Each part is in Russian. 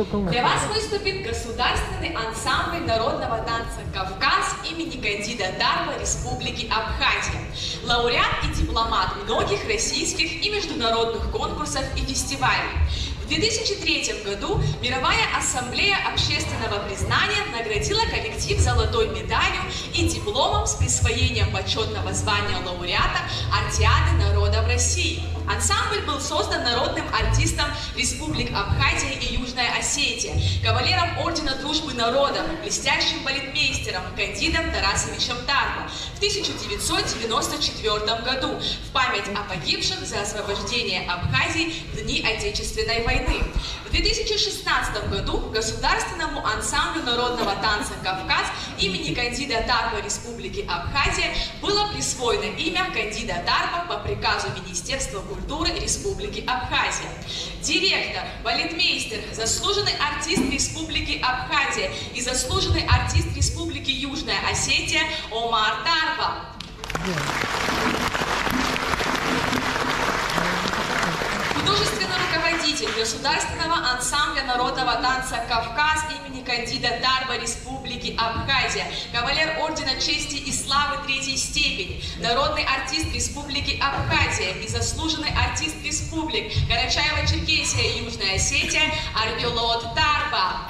Для вас выступит государственный ансамбль народного танца «Кавказ» имени кандида Дарва Республики Абхазия. Лауреат и дипломат многих российских и международных конкурсов и фестивалей. В 2003 году Мировая ассамблея общественного признания наградила коллектив золотой медалью и дипломом с присвоением почетного звания лауреата Артиады народов России. Ансамбль был создан народным артистом республик Абхазия и Южная Осетия, кавалером Ордена Дружбы Народов, блестящим балетмейстером, кандидом Тарасовичем Тарко в 1994 году в память о погибших за освобождение Абхазии в дни Отечественной войны. В 2016 году Государственному ансамблю народного танца «Кавказ» имени кандида Тарпа Республики Абхазия было присвоено имя кандида Тарпа по приказу Министерства культуры Республики Абхазия. Директор, балетмейстер, заслуженный артист Республики Абхазия и заслуженный артист Республики Южная Осетия Омар Тарпа. Художественный руководитель Государственного ансамбля народного танца «Кавказ» имени кандида Дарба Республики Абхазия, кавалер Ордена Чести и Славы Третьей степени, народный артист Республики Абхазия и заслуженный артист Республик Карачаева-Черкесия Южная Осетия Арбелот Дарба.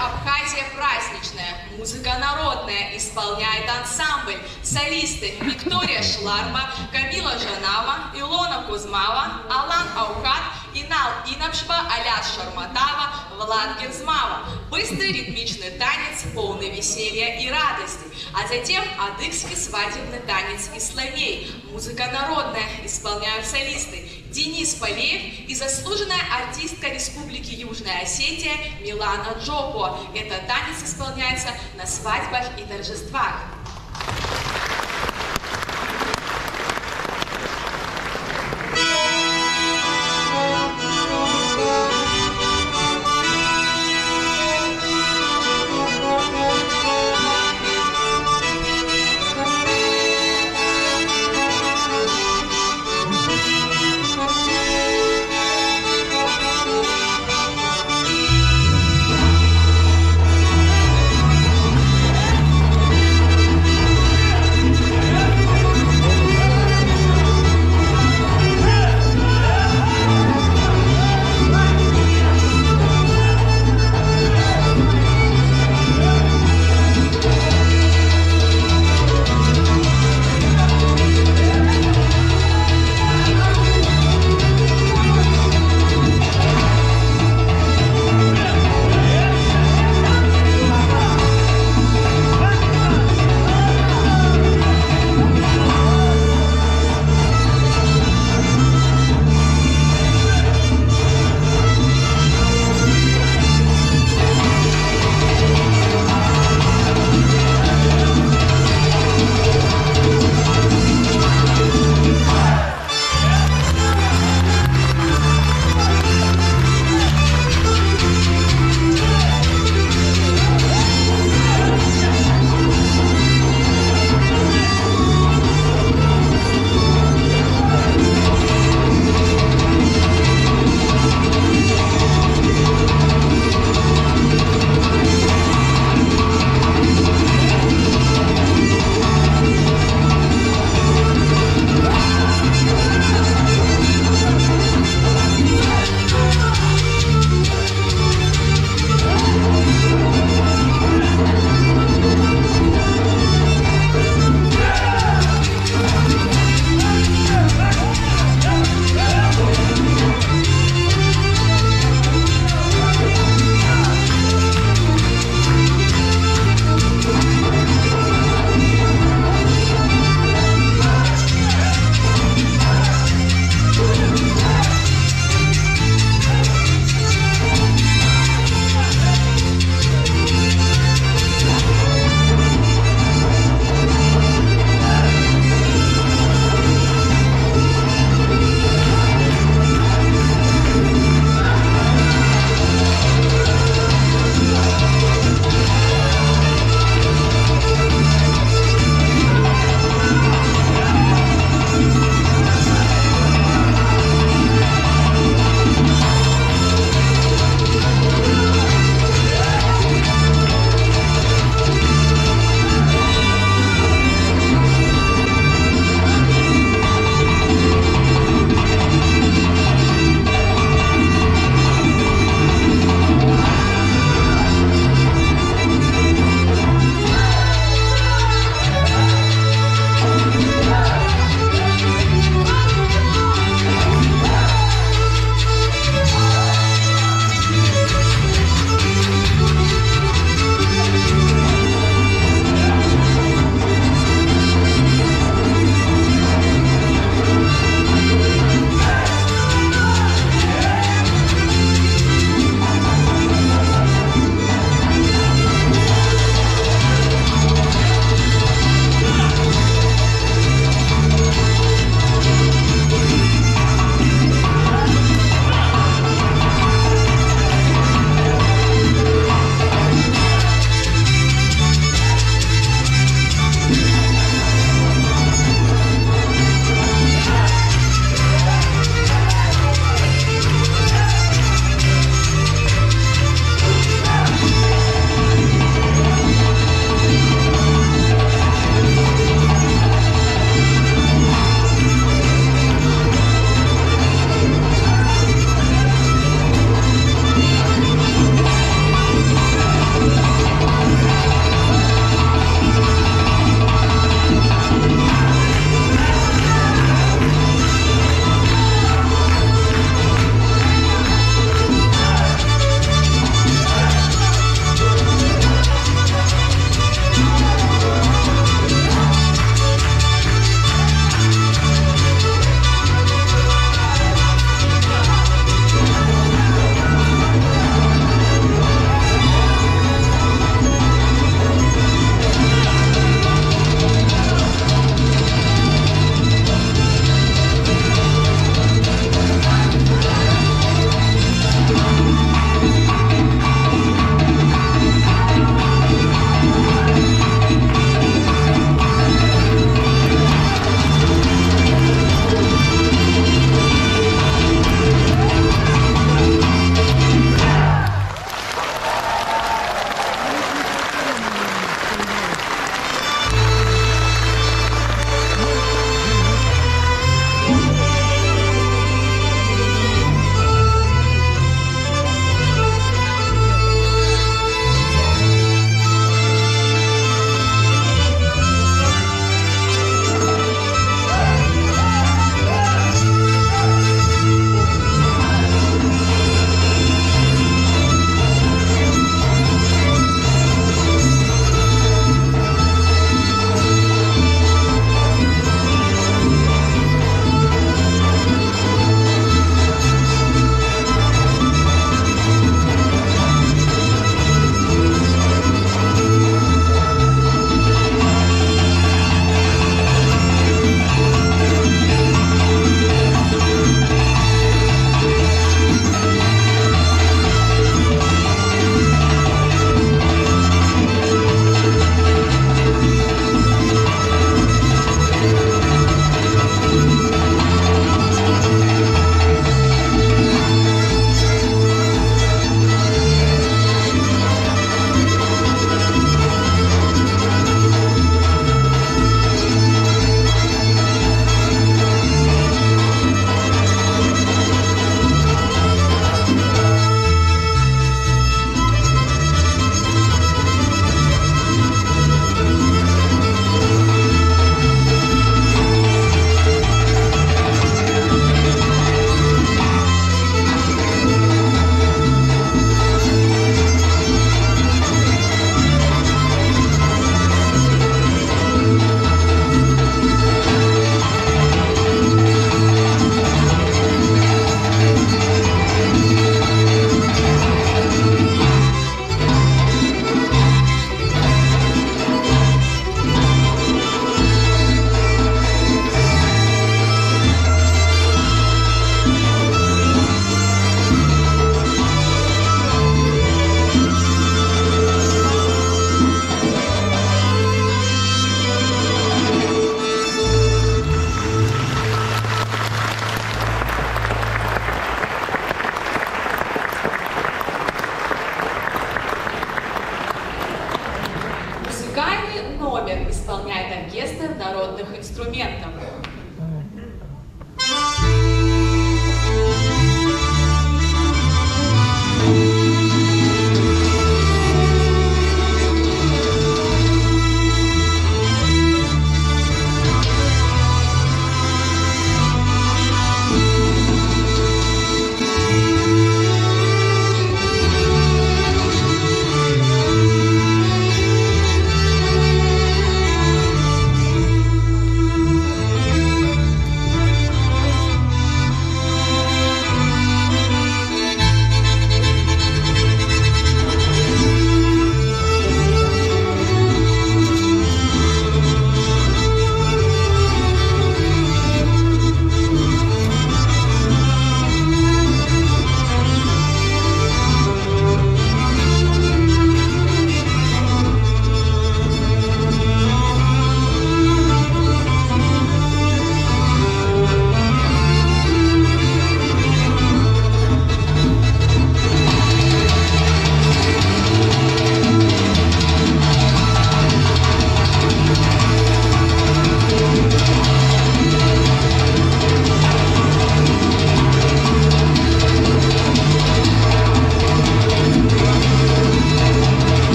Абхазия праздничная, музыка народная, исполняет ансамбль, солисты Виктория Шларба, Камила Жанава, Илона Кузмава, Алан Аухат, Инал Инапшба, Аляс Шарматава, Влад Гензмава. Быстрый ритмичный танец, полный веселья и радости. А затем адыгский свадебный танец исламей. Музыка народная, исполняют солисты Денис Полеев и заслуженная артистка Республики Южная Осетия Милана Джопо. Этот танец исполняется на свадьбах и торжествах.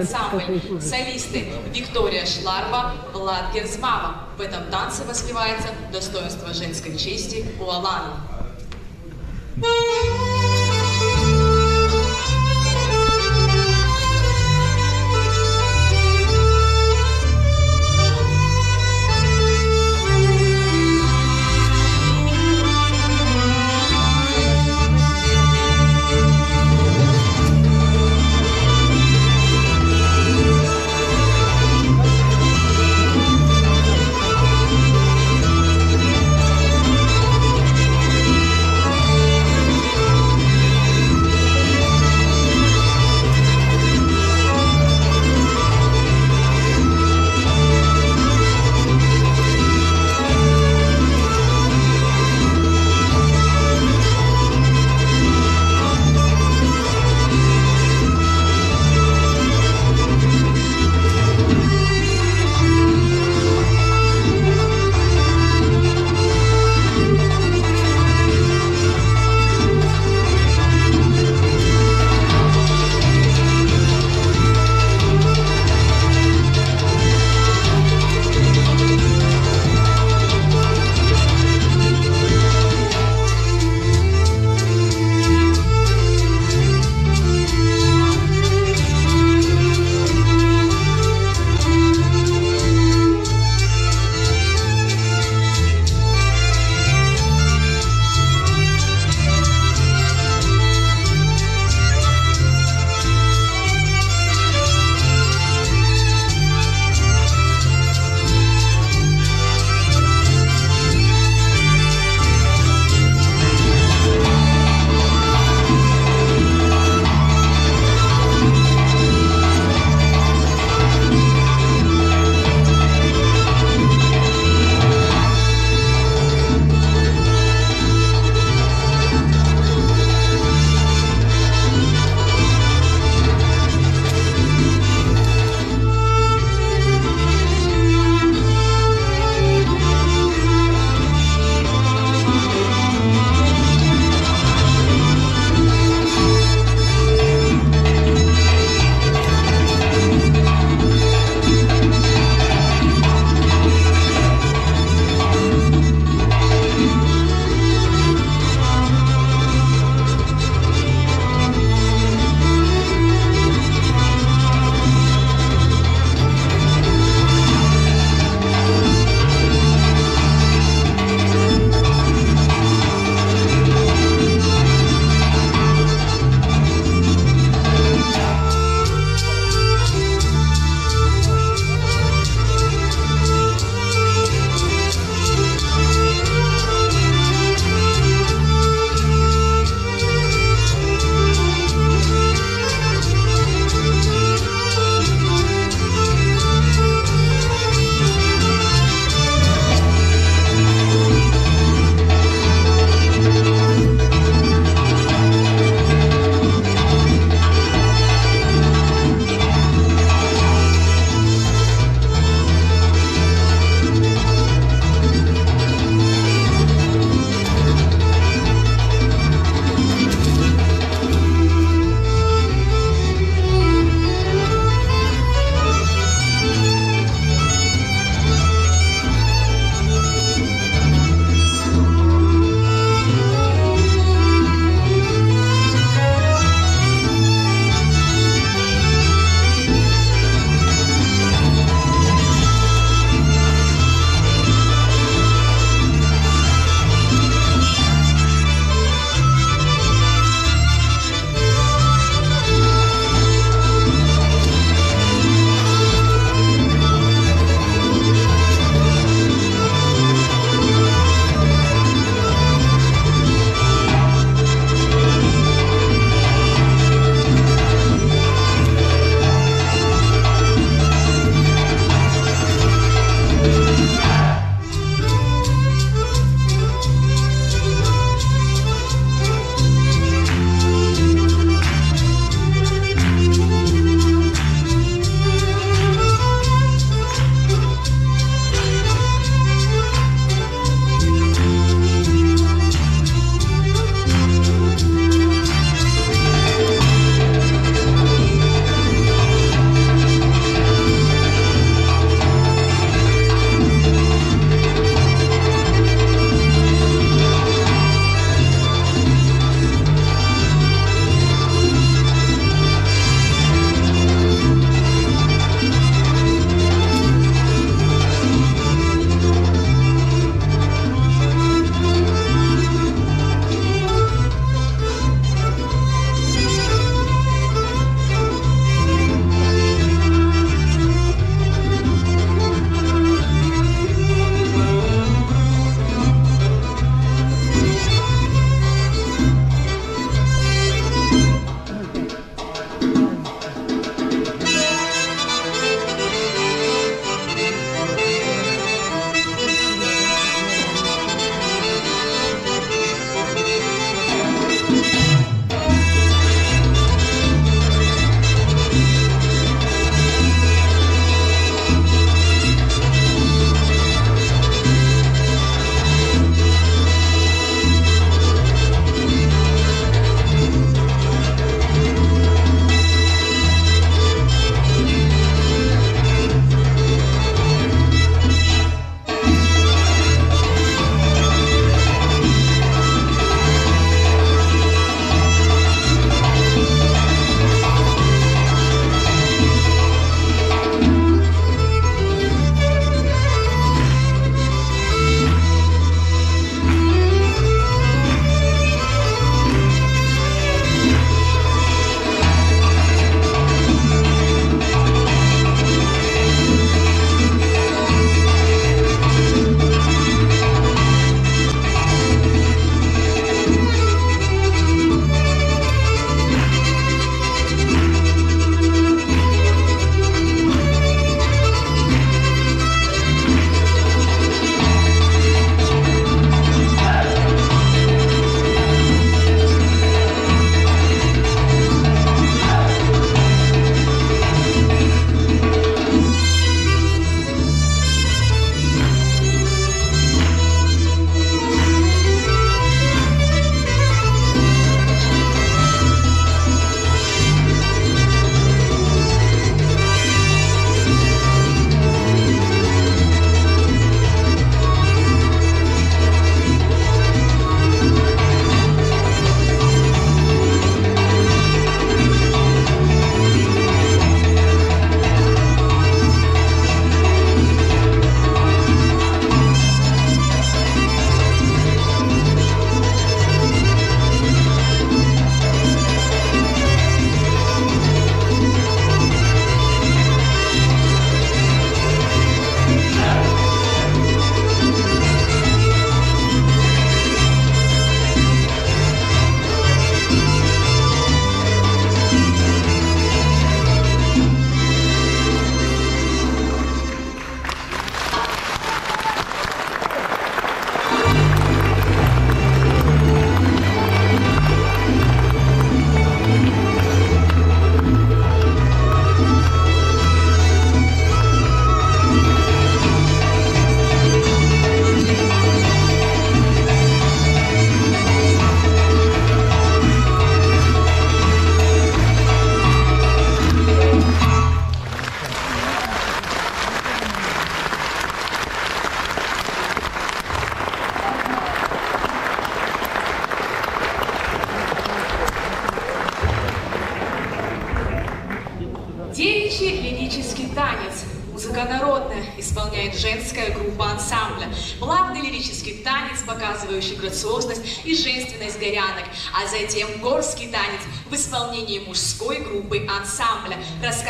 Ансамбль. какой служит? Солисты Виктория Шларба, Влад Герцмама. В этом танце воспевается достоинство женской чести у Алана.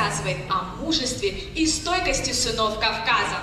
Рассказывает о мужестве и стойкости сынов Кавказа.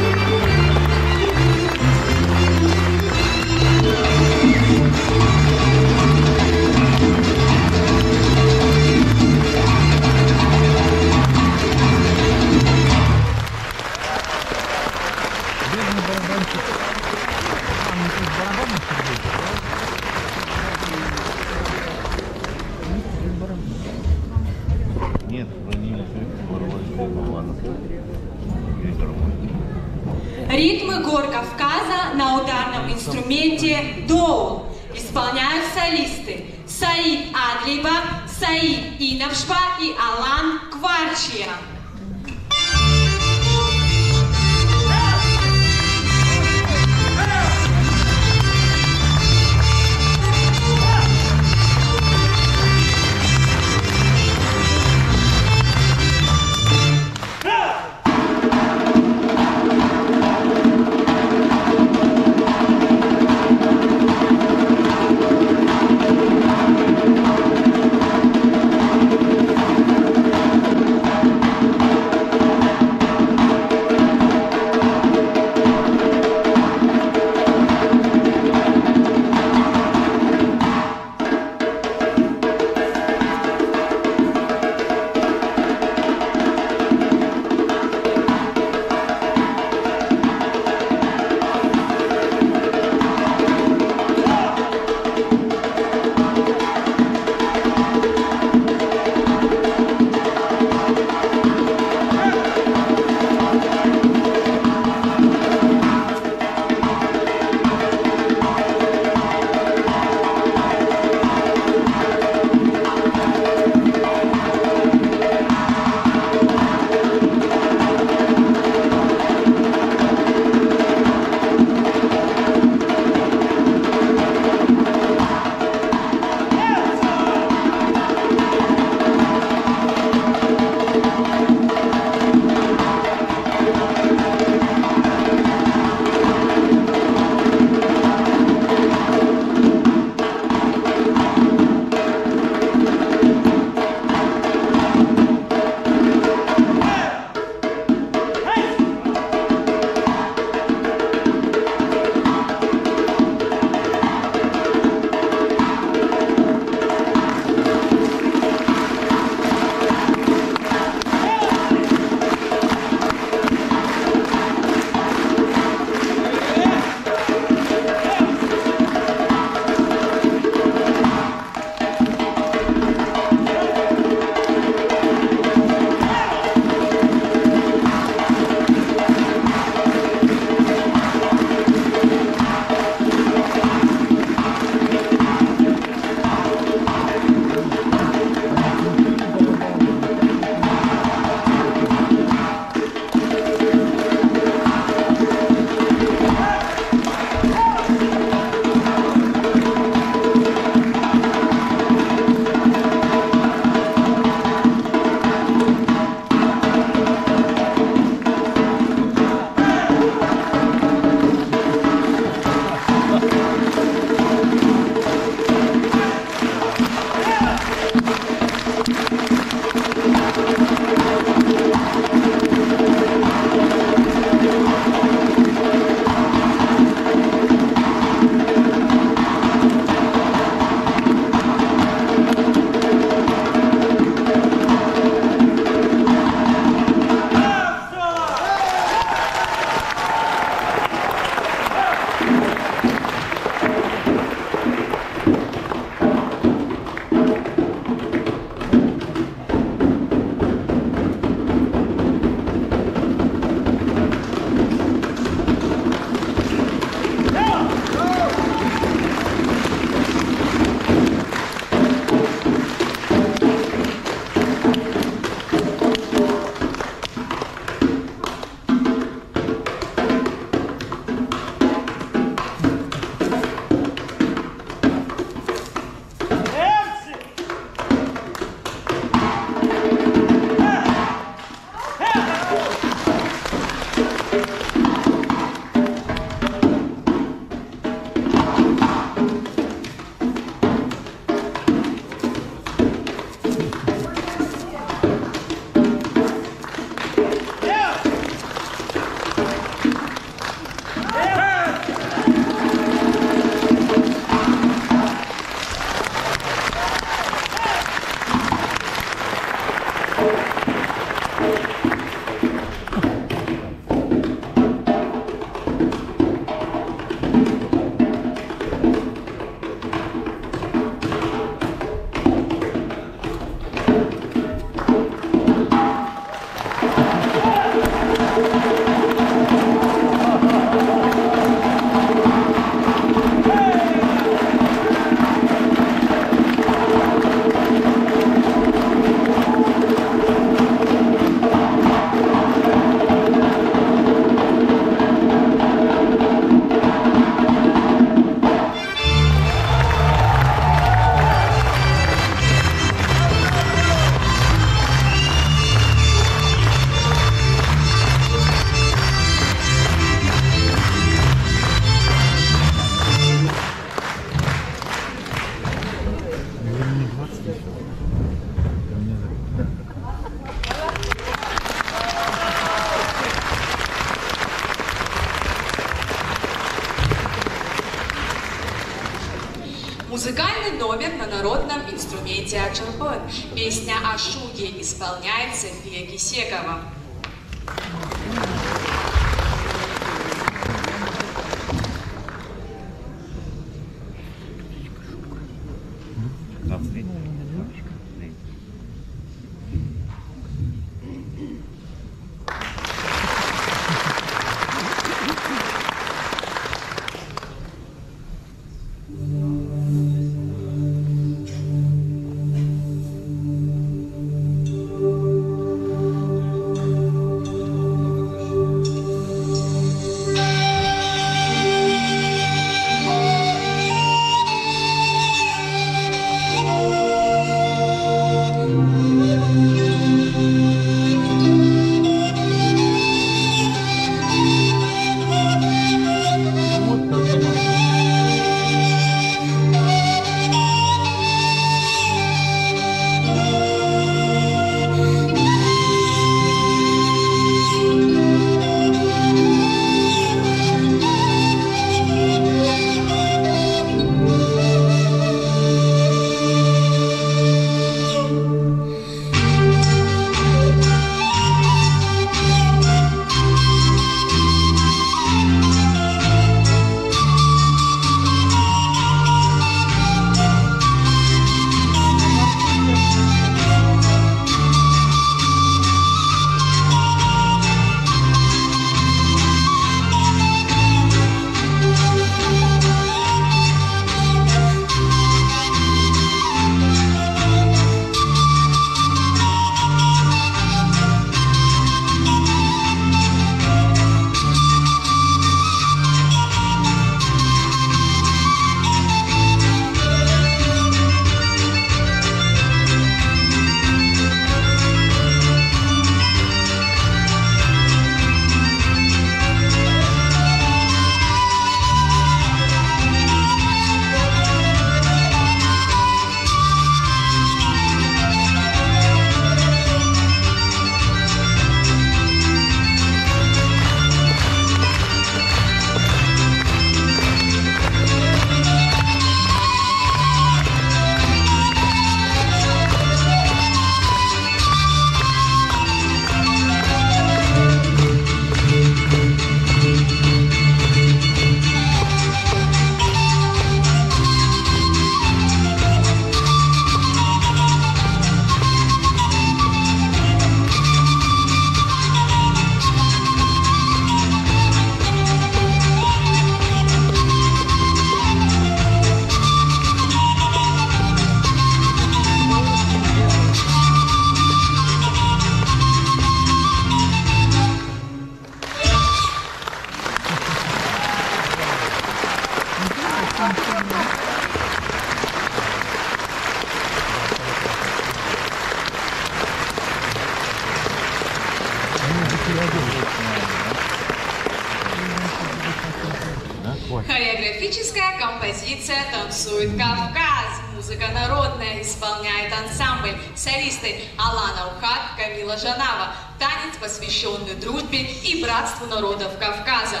Хореографическая композиция «Танцует Кавказ». Музыка народная исполняет ансамбль. Солисты Алана Ухат, Камила Жанава. Танец, посвященный дружбе и братству народов Кавказа.